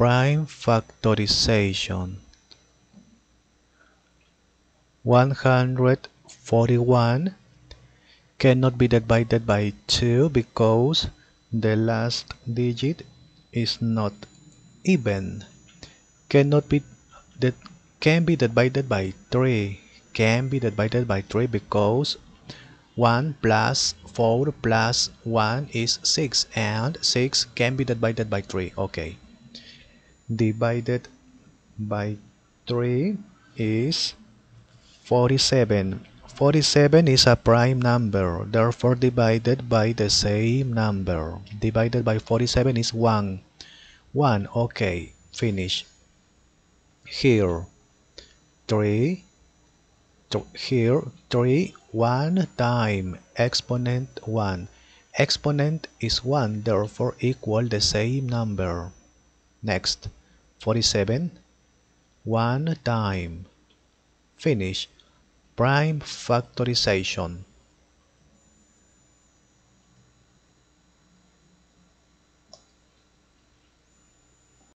prime factorization. 141 cannot be divided by 2 because the last digit is not even. Cannot be that can be divided by 3 can be divided by 3 because 1 plus 4 plus 1 is 6 and 6 can be divided by 3 okay divided by 3 is 47 47 is a prime number therefore divided by the same number. Divided by 47 is 1 1 okay finish. Here 3 here 3 1 time exponent 1 exponent is 1 therefore equal the same number. Next 47 1 time. Finish. Prime factorization